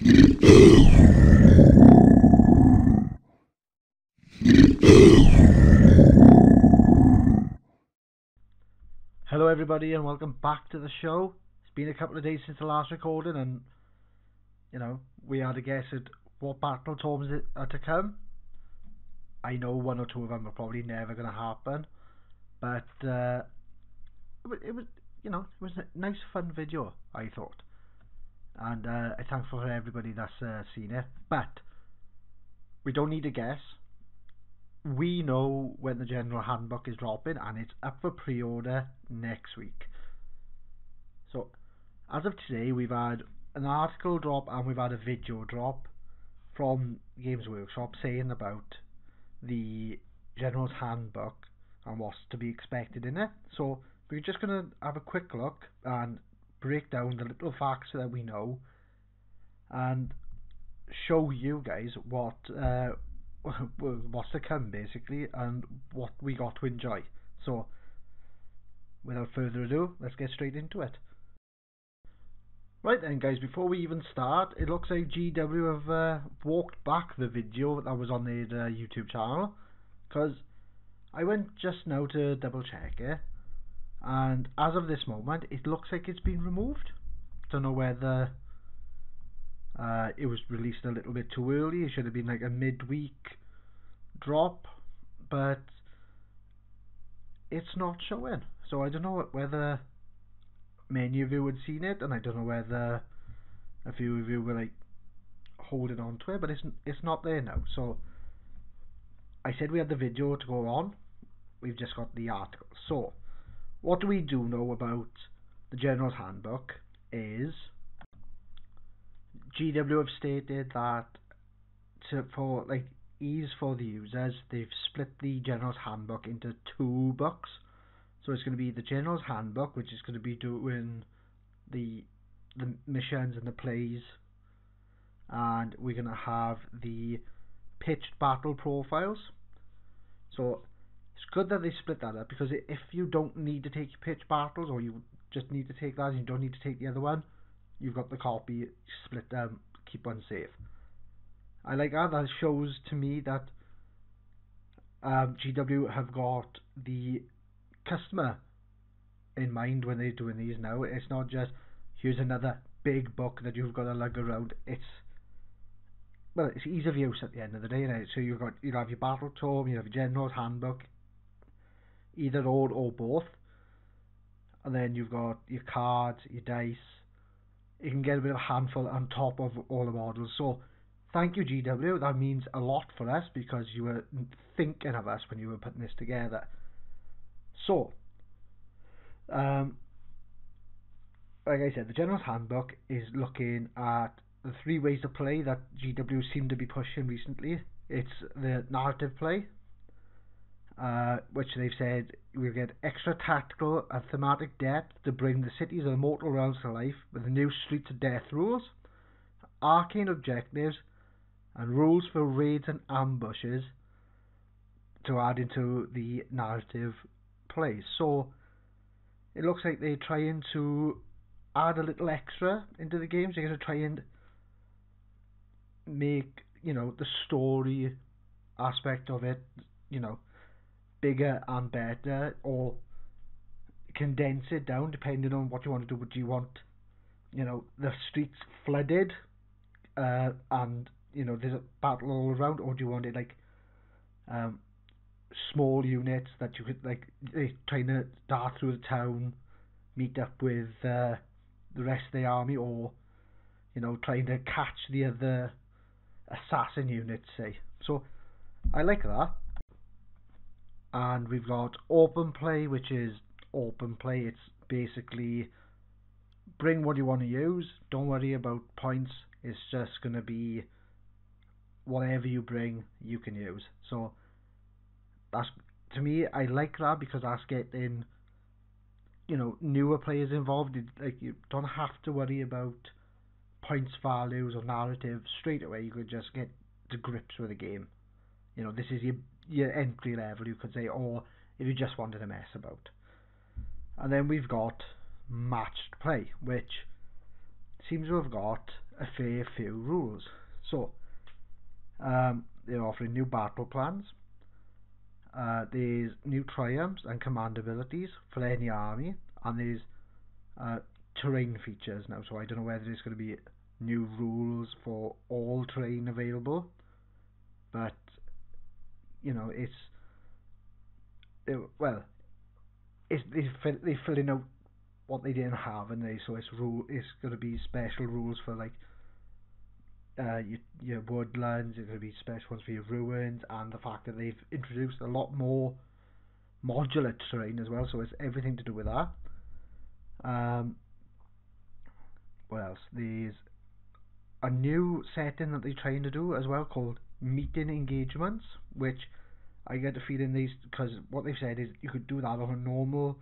Hello, everybody, and welcome back to the show. It's been a couple of days since the last recording, and you know we had a guess at what battle tomes are to come. I know one or two of them are probably never going to happen, but uh, it, was, it was, you know, it was a nice, fun video. I thought, and uh, I'm thankful for everybody that's uh, seen it. But we don't need to guess we know when the general handbook is dropping and it's up for pre-order next week. So as of today we've had an article drop and we've had a video drop from Games Workshop saying about the general's handbook and what's to be expected in it. So we're just going to have a quick look and break down the little facts that we know and show you guys what uh, what's to come basically and what we got to enjoy. So without further ado, let's get straight into it. Right then guys, before we even start, it looks like GW have uh, walked back the video that was on their uh, YouTube channel because I went just now to double check it and as of this moment it looks like it's been removed. Don't know whether uh, it was released a little bit too early. It should have been like a midweek drop, but it's not showing. So I don't know whether many of you had seen it, and I don't know whether a few of you were like holding on to it, but it's it's not there now. So I said we had the video to go on. We've just got the article. So what do we do know about the General's Handbook is GW have stated that to, for like ease for the users, they've split the General's Handbook into two books. So it's going to be the General's Handbook, which is going to be doing the the missions and the plays, and we're going to have the pitched battle profiles. So it's good that they split that up because if you don't need to take pitch battles or you just need to take that and you don't need to take the other one, you've got the copy split um keep one safe. I like that that shows to me that um, GW have got the customer in mind when they're doing these now. It's not just here's another big book that you've got to lug around. It's well, it's ease of use at the end of the day. Right? So you've got you have your battle tome, you have your general's handbook, either or or both, and then you've got your cards, your dice, you can get a bit of a handful on top of all the models. So thank you GW, that means a lot for us because you were thinking of us when you were putting this together. So, um, like I said, the General's Handbook is looking at the three ways to play that GW seem to be pushing recently. It's the narrative play, uh, which they've said we'll get extra tactical and thematic depth to bring the cities of the mortal realms to life with new Streets of Death rules, arcane objectives, and rules for raids and ambushes to add into the narrative play. So it looks like they're trying to add a little extra into the games. They're going to try and make you know the story aspect of it, you know, bigger and better or condense it down depending on what you want to do. Would you want, you know, the streets flooded uh, and, you know, there's a battle all around, or do you want it like um, small units that you could, like, trying to dart through the town, meet up with uh, the rest of the army, or, you know, trying to catch the other assassin units, say. So, I like that and we've got open play which is open play. It's basically bring what you want to use. Don't worry about points. It's just going to be whatever you bring you can use. So that's to me I like that because that's getting you know newer players involved. Like you don't have to worry about points values or narrative straight away. You could just get to grips with the game. You know this is your your entry level, you could say, or if you just wanted to mess about. And then we've got matched play, which seems to have got a fair few rules. So, um, they're offering new battle plans. Uh, there's new triumphs and command abilities for any army, and there's uh, terrain features now. So I don't know whether there's going to be new rules for all terrain available, but you know it's it, well, it's they fill, they filling out what they didn't have, and they so it's rule it's going to be special rules for like uh, your, your woodlands, there's going to be special ones for your ruins, and the fact that they've introduced a lot more modular terrain as well, so it's everything to do with that. Um, what else? There's a new setting that they're trying to do as well called meeting engagements, which I get the feeling these because what they've said is you could do that on a normal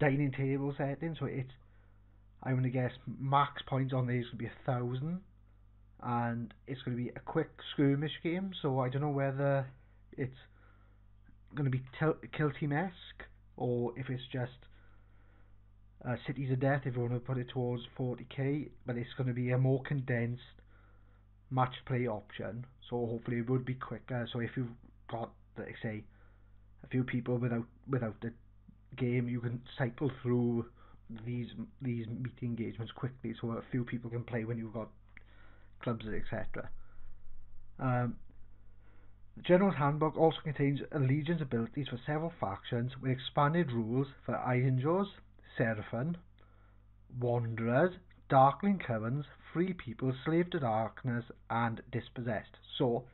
dining table setting, so it's I'm gonna guess max points on these would be a thousand, and it's gonna be a quick skirmish game. So I don't know whether it's gonna be kill team esque or if it's just uh, Cities of Death if you want to put it towards 40k, but it's going to be a more condensed match play option. So hopefully it would be quicker. So if you've got, like say, a few people without without the game, you can cycle through these these meeting engagements quickly, so a few people can play when you've got clubs, etc. Um, the General's Handbook also contains allegiance abilities for several factions with expanded rules for Ironjawz, Seraphon, Wanderers, Darkling Covens, Free People, Slave to Darkness, and Dispossessed. So,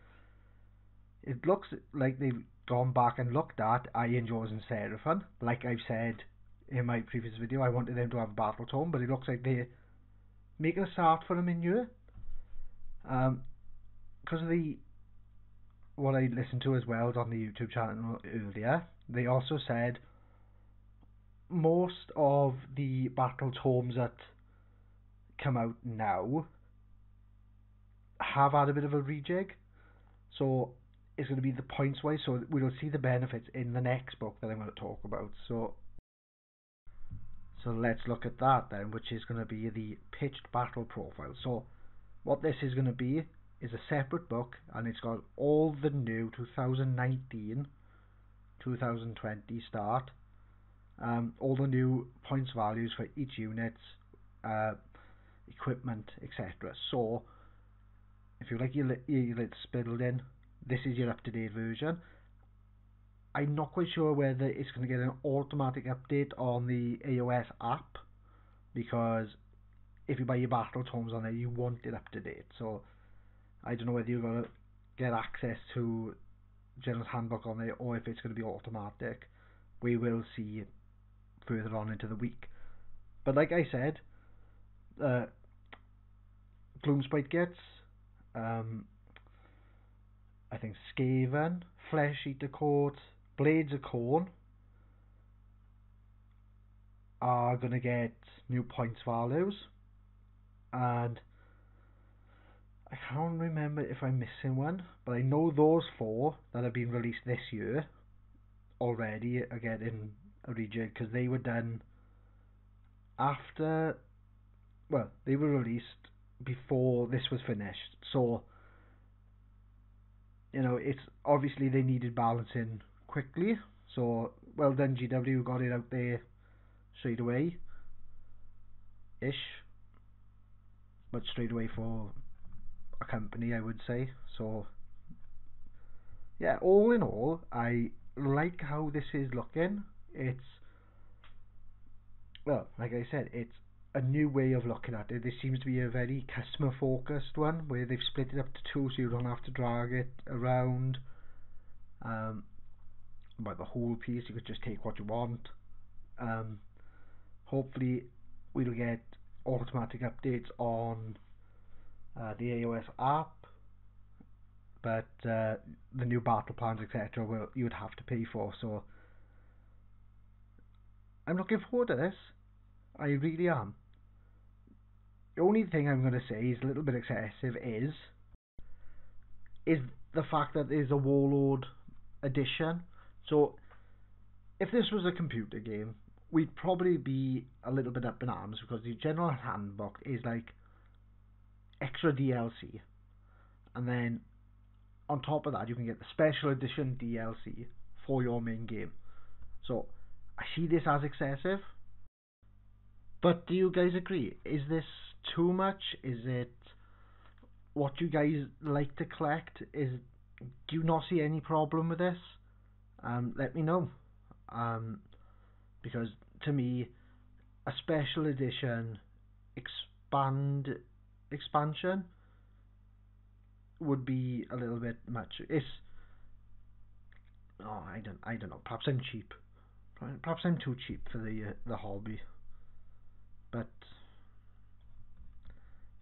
it looks like they've gone back and looked at Ironjawz and Seraphon. Like I've said in my previous video, I wanted them to have a battle tome, but it looks like they're making a start for them in. Um, because of the what I listened to as well on the YouTube channel earlier, they also said most of the battle tomes that come out now have had a bit of a rejig. So it's going to be the points wise. So we'll see the benefits in the next book that I'm going to talk about. So so let's look at that then, which is going to be the pitched battle profile. So what this is going to be is a separate book and it's got all the new 2019 2020 start um, all the new points values for each unit, uh, equipment, etc. So, if you like your, your units built in, this is your up-to-date version. I'm not quite sure whether it's going to get an automatic update on the AOS app because if you buy your battle tomes on there, you want it up to date. So I don't know whether you're going to get access to General's Handbook on there or if it's going to be automatic. We will see further on into the week. But like I said, uh, Gloomspite gets, um, I think Skaven, Flesh Eater Court, Blades of Khorne are going to get new points values. And I can't remember if I'm missing one, but I know those four that have been released this year already are getting a rejig because they were done after well they were released before this was finished. So you know it's obviously they needed balancing quickly. So well done GW got it out there straight away ish. But straight away for a company I would say. So yeah all in all I like how this is looking. It's well, like I said, it's a new way of looking at it. This seems to be a very customer focused one where they've split it up to two so you don't have to drag it around. Um, by the whole piece, you could just take what you want. Um, hopefully, we'll get automatic updates on uh, the AOS app, but uh, the new battle plans, etc., will you would have to pay for. So I'm looking forward to this. I really am. The only thing I'm going to say is a little bit excessive is is the fact that there's a Warlord edition. So if this was a computer game, we'd probably be a little bit up in arms because the general handbook is like extra DLC, and then on top of that, you can get the special edition DLC for your main game. So I see this as excessive. But do you guys agree? Is this too much? Is it what you guys like to collect? Is do you not see any problem with this? Um, let me know. Um, because to me, a special edition expand expansion would be a little bit much. It's oh, I don't, I don't know. Perhaps I'm cheap. Perhaps I'm too cheap for the uh, the hobby. But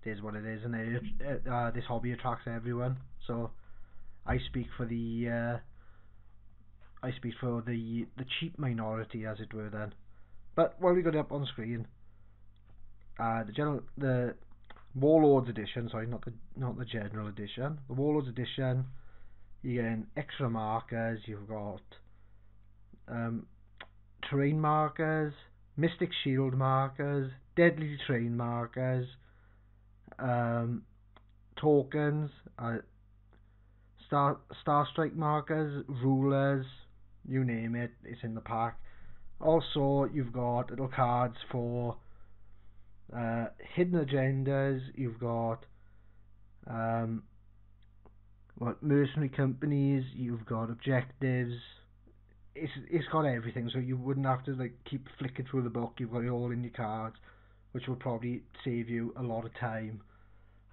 it is what it is, and it, uh, this hobby attracts everyone. So I speak for the uh, I speak for the the cheap minority, as it were. Then, but while we got it up on screen, uh, the general the Warlords edition, sorry, not the not the general edition. The Warlords edition, you get extra markers. You've got um, terrain markers, mystic shield markers, deadly terrain markers, um, tokens, uh, star star strike markers, rulers, you name it. It's in the pack. Also, you've got little cards for uh, hidden agendas. You've got um, what mercenary companies. You've got objectives. It's it's got everything, so you wouldn't have to like keep flicking through the book. You've got it all in your cards, which will probably save you a lot of time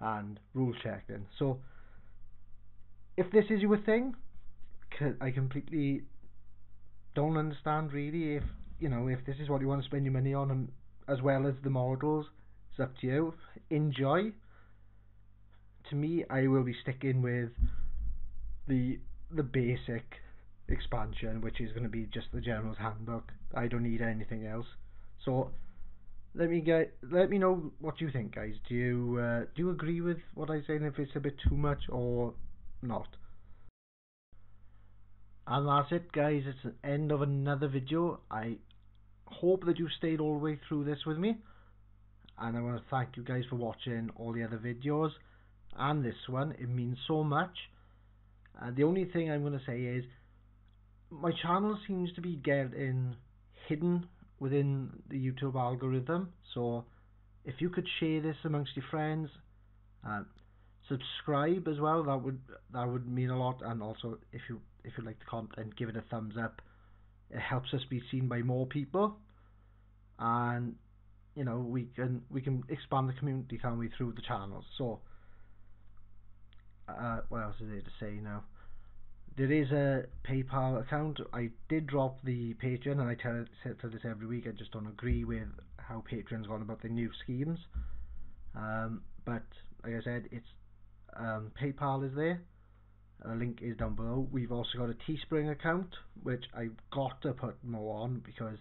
and rule checking. So if this is your thing, I completely don't understand really if you know if this is what you want to spend your money on and as well as the models. It's up to you. Enjoy. To me, I will be sticking with the the basic expansion, which is going to be just the General's Handbook. I don't need anything else. So let me get let me know what you think, guys. Do you uh, do you agree with what I say? If it's a bit too much or not? And that's it, guys. It's the end of another video. I hope that you stayed all the way through this with me. And I want to thank you guys for watching all the other videos and this one. It means so much. And the only thing I'm going to say is my channel seems to be getting hidden within the YouTube algorithm. So if you could share this amongst your friends, uh, subscribe as well. That would that would mean a lot. And also, if you if you like the content, give it a thumbs up. It helps us be seen by more people, and you know we can we can expand the community, can we, through the channels. So, uh, what else is there to say now? There is a PayPal account. I did drop the Patreon, and I tell, tell this every week. I just don't agree with how Patreon's gone about the new schemes. Um, but like I said, it's um, PayPal is there. A link is down below. We've also got a Teespring account, which I've got to put more on because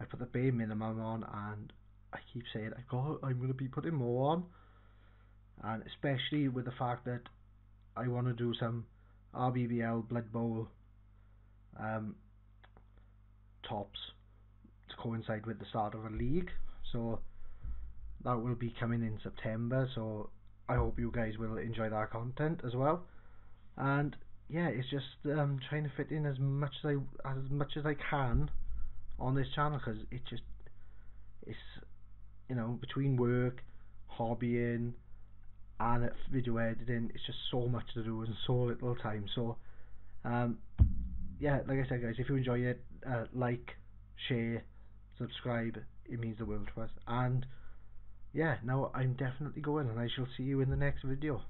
I put the bare minimum on, and I keep saying I got I'm going to be putting more on, and especially with the fact that I want to do some RBBL Blood Bowl um, tops to coincide with the start of a league. So that will be coming in September. So I hope you guys will enjoy that content as well. And yeah, it's just um, trying to fit in as much as I as much as I can on this channel because it just it's you know between work, hobbying, and video editing, it's just so much to do in so little time. So um, yeah, like I said, guys, if you enjoy it, uh, like, share, subscribe. It means the world to us. And yeah, now I'm definitely going, and I shall see you in the next video.